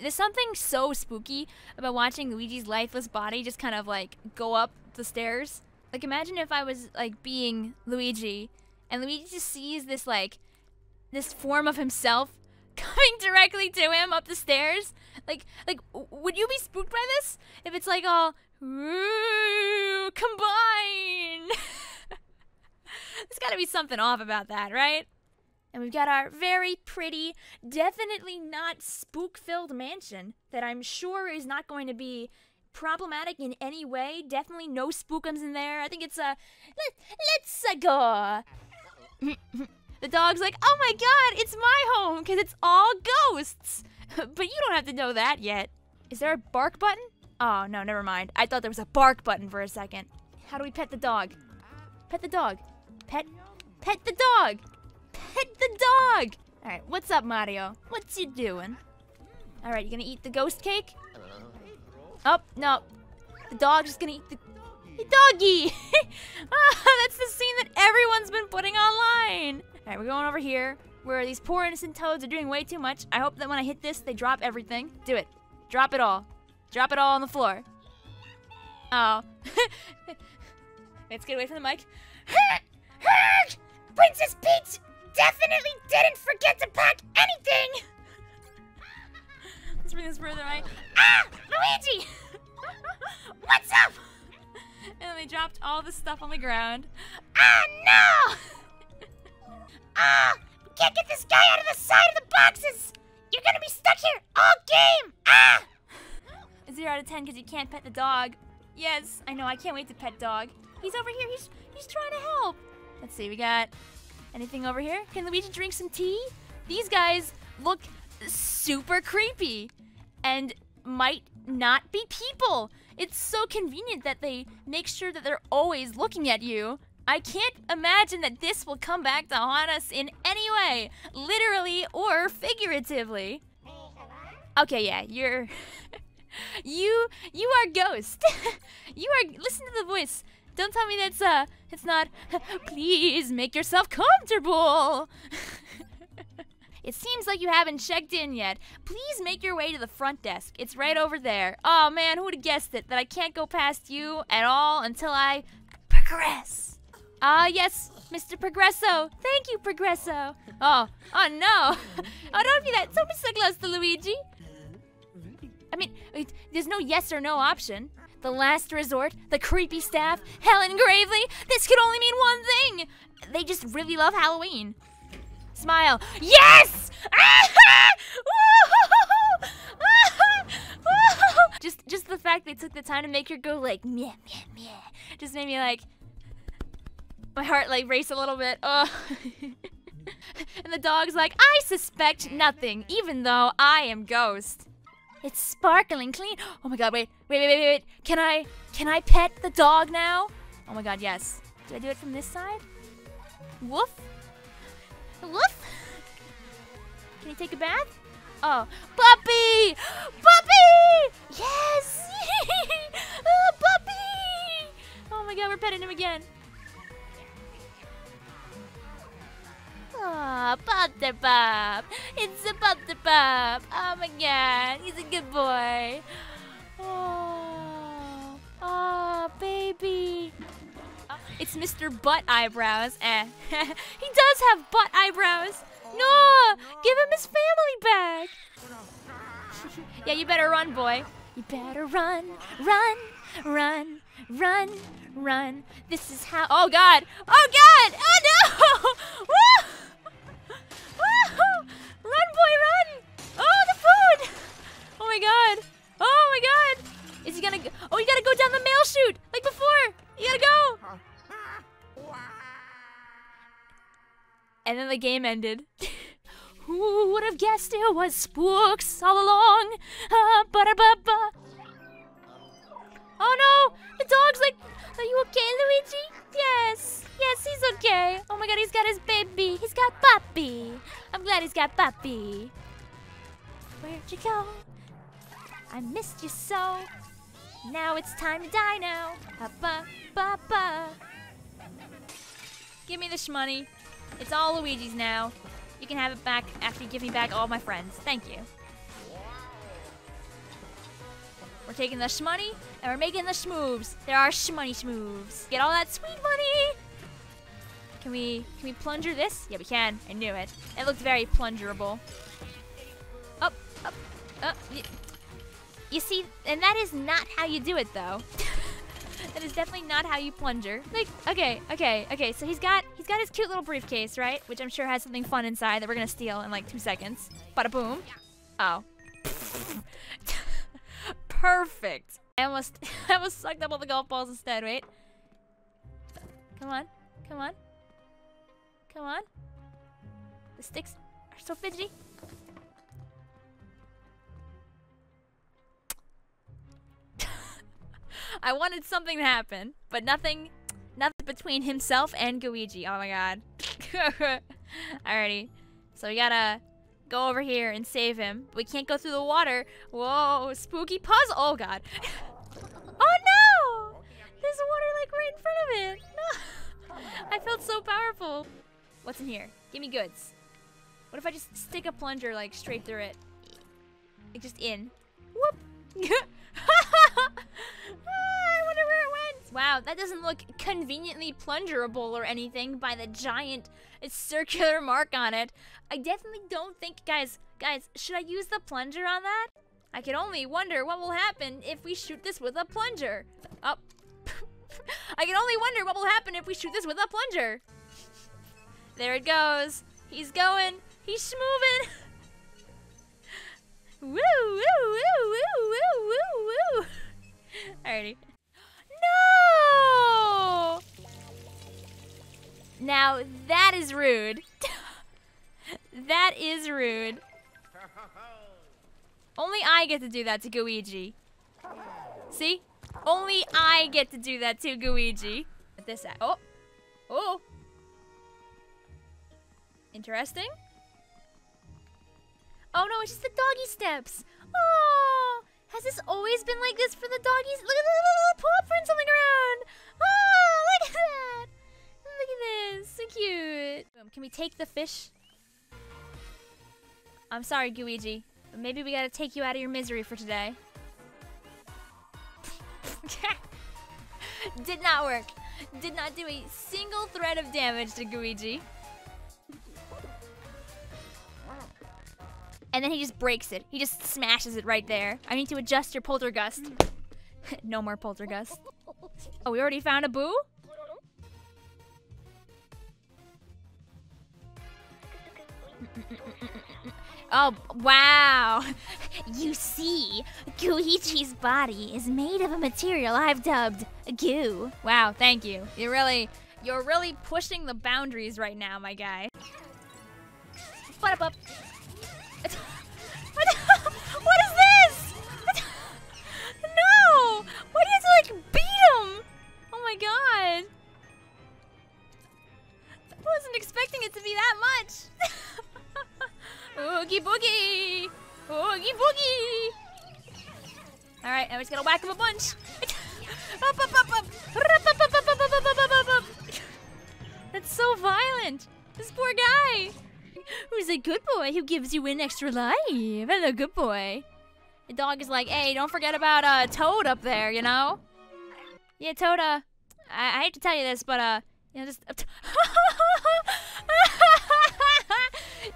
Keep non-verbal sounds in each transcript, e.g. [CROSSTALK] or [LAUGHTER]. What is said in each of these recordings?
There's something so spooky about watching Luigi's lifeless body just kind of like go up the stairs. Like imagine if I was like being Luigi and Luigi just sees this like this form of himself [LAUGHS] coming directly to him up the stairs. Like like would you be spooked by this? If it's like all "Ooh, combine. [LAUGHS] There's got to be something off about that, right? And we've got our very pretty, definitely not spook filled mansion that I'm sure is not going to be problematic in any way. Definitely no spookums in there. I think it's a. Let, let's go. [LAUGHS] the dog's like, oh my god, it's my home because it's all ghosts. [LAUGHS] but you don't have to know that yet. Is there a bark button? Oh, no, never mind. I thought there was a bark button for a second. How do we pet the dog? Pet the dog. Pet. Pet the dog. Pet the dog! Alright, what's up, Mario? What's you doing? Alright, you gonna eat the ghost cake? Oh, no. The dog's just gonna eat the... Hey, doggy! [LAUGHS] ah, that's the scene that everyone's been putting online! Alright, we're going over here, where these poor innocent toads are doing way too much. I hope that when I hit this, they drop everything. Do it. Drop it all. Drop it all on the floor. Oh. [LAUGHS] Let's get away from the mic. [LAUGHS] Princess Peach definitely didn't forget to pack anything! Let's bring this further away. Ah! Luigi! What's up? And then they dropped all the stuff on the ground. Ah, no! Ah! we can't get this guy out of the side of the boxes! You're gonna be stuck here all game! Ah! Zero out of ten because you can't pet the dog. Yes, I know. I can't wait to pet dog. He's over here. He's he's trying to help. Let's see. We got anything over here? Can Luigi drink some tea? These guys look super creepy and might not be people. It's so convenient that they make sure that they're always looking at you. I can't imagine that this will come back to haunt us in any way, literally or figuratively. Okay, yeah, you're [LAUGHS] you you are ghost. [LAUGHS] you are listen to the voice. Don't tell me that's uh it's not [LAUGHS] please make yourself comfortable. [LAUGHS] it seems like you haven't checked in yet. Please make your way to the front desk. It's right over there. Oh man, who would have guessed it that I can't go past you at all until I progress. Ah, yes, Mr. Progresso. Thank you, Progresso. Oh, oh no. [LAUGHS] oh, don't be that. Don't be so close to Luigi. I mean, there's no yes or no option. The last resort, the creepy staff, Helen Gravely. This could only mean one thing. They just really love Halloween. Smile. Yes! [LAUGHS] just, just the fact they took the time to make her go like meh meh meh, just made me like my heart like race a little bit. Oh. [LAUGHS] and the dog's like, I suspect nothing, even though I am Ghost. It's sparkling clean. Oh my god, wait, wait, wait, wait, wait. Can I, can I pet the dog now? Oh my god, yes. Do I do it from this side? Woof. Woof. Can you take a bath? Oh, puppy! Puppy! Yes! [LAUGHS] oh, puppy! Oh my god, we're petting him again. Aw, Butterbop! It's a Butterbop! Oh my god, he's a good boy. Oh, oh, baby. It's Mr. Butt Eyebrows. Eh. [LAUGHS] he does have butt eyebrows. No! Give him his family back! [LAUGHS] yeah, you better run, boy. You better run, run, run, run, run. This is how. Oh, God! Oh, God! Oh, no! [LAUGHS] then the game ended. [LAUGHS] Who would have guessed it was spooks all along? Uh. Oh no! The dog's like, are you okay, Luigi? Yes, yes, he's okay. Oh my god, he's got his baby. He's got puppy. I'm glad he's got puppy. Where'd you go? I missed you so. Now it's time to die now. Ba-ba-ba-ba. Give me the shmoney. It's all Luigi's now. You can have it back after you give me back all my friends. Thank you. We're taking the shmoney and we're making the schmoves. There are shmoney schmoves. Get all that sweet money. Can we can we plunger this? Yeah, we can. I knew it. It looked very plungerable. Up, up, up. You see, and that is not how you do it, though. [LAUGHS] that is definitely not how you plunger. Like, okay, okay, okay. So he's got he's got his cute little briefcase, right? Which I'm sure has something fun inside that we're gonna steal in like two seconds. Bada boom. Oh. [LAUGHS] Perfect. I almost [LAUGHS] I almost sucked up all the golf balls instead. Wait. Come on. Come on. Come on. The sticks are so fidgety. I wanted something to happen, but nothing nothing between himself and Gooigi. Oh my god. [LAUGHS] Alrighty. So we gotta go over here and save him. We can't go through the water. Whoa, spooky puzzle. Oh god. [LAUGHS] oh no! There's water like right in front of it. [LAUGHS] I felt so powerful. What's in here? Give me goods. What if I just stick a plunger like straight through it? Like just in. Whoop. Wow, that doesn't look conveniently plungerable or anything by the giant circular mark on it. I definitely don't think, guys, guys, should I use the plunger on that? I can only wonder what will happen if we shoot this with a plunger. Up. [LAUGHS] I can only wonder what will happen if we shoot this with a plunger. There it goes. He's going. He's moving. [LAUGHS] Woo, woo, woo, woo, that is rude. [LAUGHS] that is rude. Only I get to do that to Gooigi. See? Only I get to do that to Gooigi. This at oh, oh. Interesting. Oh no, it's just the doggy steps. Oh, has this always been like this for the doggies? Look at the little paw prints on the ground. Oh, look at that. This, so cute. Um, Can we take the fish? I'm sorry, Gooigi, but maybe we gotta take you out of your misery for today. [LAUGHS] Did not work. Did not do a single thread of damage to Gooigi. And then he just breaks it. He just smashes it right there. I need to adjust your poltergust. [LAUGHS] no more poltergust. Oh, we already found a boo? Oh, wow. You see, Gooigi's body is made of a material I've dubbed goo. Wow, thank you. You're really, you're really pushing the boundaries right now, my guy. What up, [LAUGHS] what is this? [LAUGHS] No! Why do you have to like beat him? Oh my god. I wasn't expecting it to be that much. [LAUGHS] Oogie boogie! Oogie boogie! Alright, I'm just gonna whack him a bunch. up, up, up, up! That's so violent! This poor guy! Who's a good boy who gives you an extra life? Hello, good boy. The dog is like, hey, don't forget about uh, Toad up there, you know? Yeah, Toad, uh, I, I hate to tell you this, but, uh, you know, just... [LAUGHS] [LAUGHS]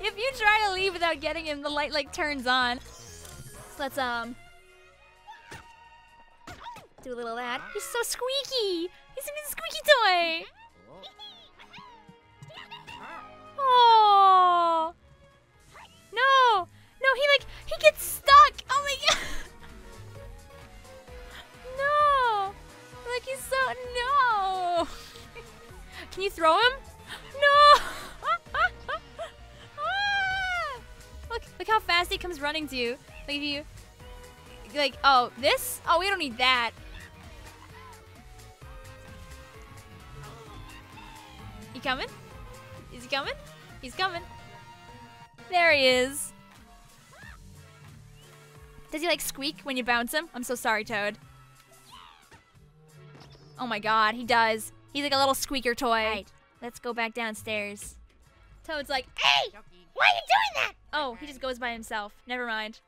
if you try to leave without getting him, the light, like, turns on. So let's, um... Do a little of that. He's so squeaky! He's a squeaky toy! Oh no, no, he like he gets stuck. Oh my god. [LAUGHS] No, like he's so no. [LAUGHS] Can you throw him? Look how fast he comes running to you. Like if you, like oh this? Oh we don't need that. You coming? Is he coming? He's coming. There he is. Does he like squeak when you bounce him? I'm so sorry, Toad. Oh my god, he does. He's like a little squeaker toy. Right, let's go back downstairs. Toad's like, Hey! Why are you doing that? Oh, he just goes by himself. Never mind.